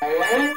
Hey,